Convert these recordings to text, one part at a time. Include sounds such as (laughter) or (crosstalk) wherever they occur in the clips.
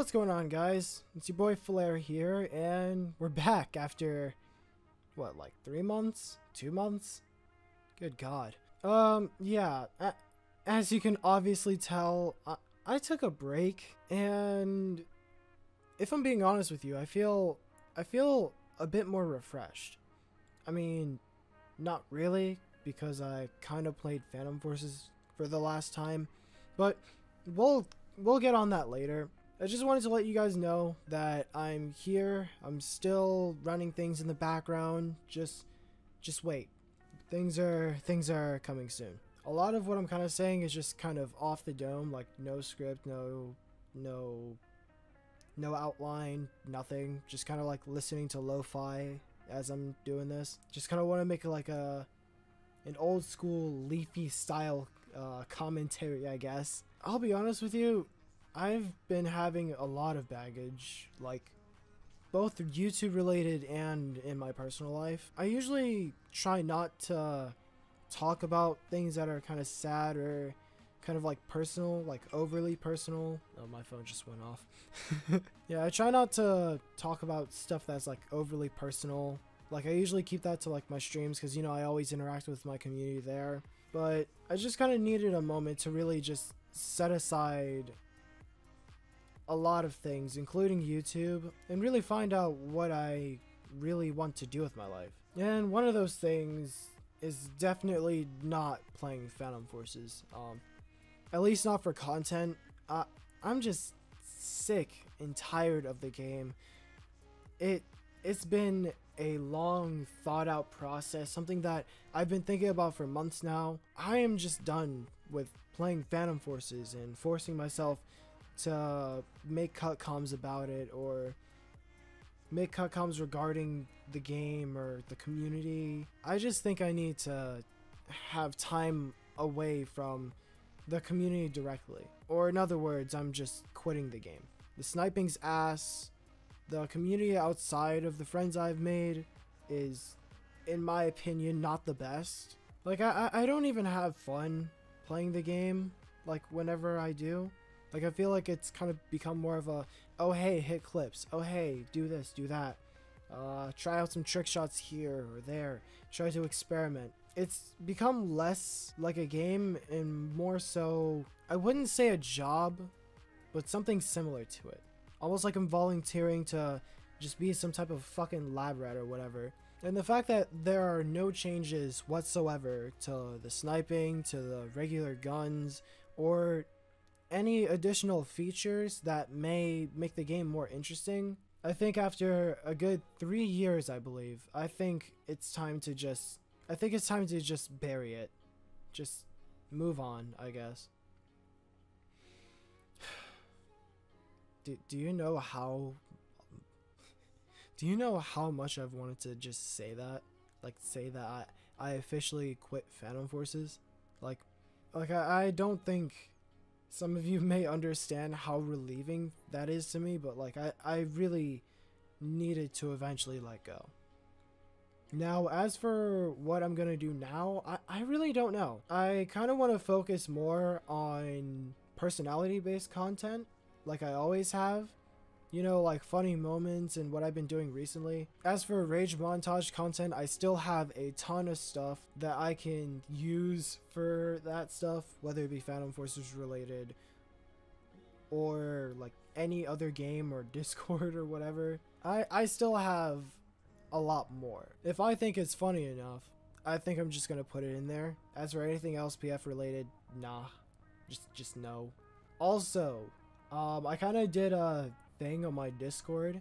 what's going on guys? It's your boy Flare here, and we're back after, what, like three months? Two months? Good god. Um, yeah, as you can obviously tell, I, I took a break, and if I'm being honest with you, I feel, I feel a bit more refreshed. I mean, not really, because I kind of played Phantom Forces for the last time, but we'll we'll get on that later. I just wanted to let you guys know that I'm here. I'm still running things in the background. Just just wait. Things are things are coming soon. A lot of what I'm kind of saying is just kind of off the dome, like no script, no no no outline, nothing. Just kind of like listening to lo-fi as I'm doing this. Just kind of want to make it like a an old school leafy style uh, commentary, I guess. I'll be honest with you, I've been having a lot of baggage, like both YouTube related and in my personal life. I usually try not to talk about things that are kind of sad or kind of like personal, like overly personal. Oh, my phone just went off. (laughs) yeah, I try not to talk about stuff that's like overly personal. Like I usually keep that to like my streams because you know I always interact with my community there. But I just kind of needed a moment to really just set aside a lot of things, including YouTube, and really find out what I really want to do with my life. And one of those things is definitely not playing Phantom Forces. Um, at least not for content. I'm just sick and tired of the game. It it's been a long thought out process, something that I've been thinking about for months now. I am just done with playing Phantom Forces and forcing myself to make cut comms about it or make cut comms regarding the game or the community. I just think I need to have time away from the community directly. Or in other words, I'm just quitting the game. The sniping's ass. The community outside of the friends I've made is, in my opinion, not the best. Like, I, I don't even have fun playing the game, like, whenever I do. Like, I feel like it's kind of become more of a, oh, hey, hit clips. Oh, hey, do this, do that. Uh, try out some trick shots here or there. Try to experiment. It's become less like a game and more so, I wouldn't say a job, but something similar to it. Almost like I'm volunteering to just be some type of fucking lab rat or whatever. And the fact that there are no changes whatsoever to the sniping, to the regular guns, or any additional features that may make the game more interesting. I think after a good three years, I believe, I think it's time to just, I think it's time to just bury it. Just move on, I guess. (sighs) Do, do you know how, do you know how much I've wanted to just say that? Like say that I, I officially quit Phantom Forces? Like, like I, I don't think some of you (laughs) may understand how relieving that is to me, but like I, I really needed to eventually let go. Now, as for what I'm gonna do now, I, I really don't know. I kind of want to focus more on personality-based content, like I always have, you know, like funny moments and what I've been doing recently. As for rage montage content, I still have a ton of stuff that I can use for that stuff, whether it be Phantom Forces related or like any other game or (laughs) Discord or whatever. I, I still have a lot more. If I think it's funny enough, I think I'm just gonna put it in there. As for anything else PF related, nah. Just just no. Also, um, I kind of did a thing on my Discord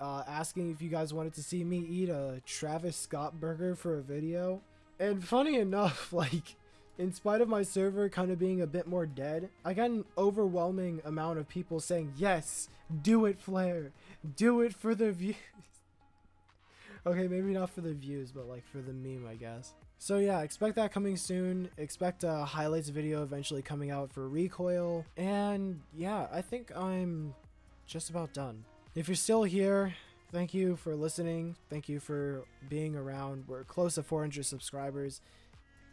uh, asking if you guys wanted to see me eat a Travis Scott burger for a video. And funny enough, (laughs) like, in spite of my server kind of being a bit more dead, I got an overwhelming amount of people saying, yes, do it, Flare. Do it for the views. (laughs) okay, maybe not for the views, but like for the meme, I guess. So yeah, expect that coming soon. Expect a highlights video eventually coming out for Recoil. And yeah, I think I'm just about done. If you're still here, thank you for listening. Thank you for being around. We're close to 400 subscribers.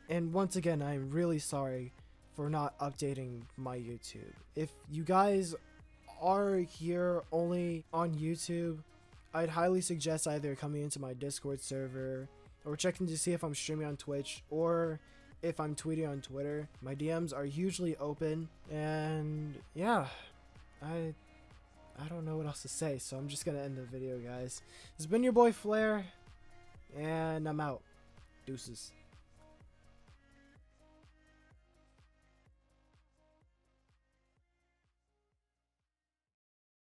And once again, I'm really sorry for not updating my YouTube. If you guys are here only on YouTube, I'd highly suggest either coming into my Discord server or checking to see if I'm streaming on Twitch or if I'm tweeting on Twitter. My DMs are hugely open and yeah, I I don't know what else to say, so I'm just gonna end the video guys. It's been your boy Flare and I'm out. Deuces.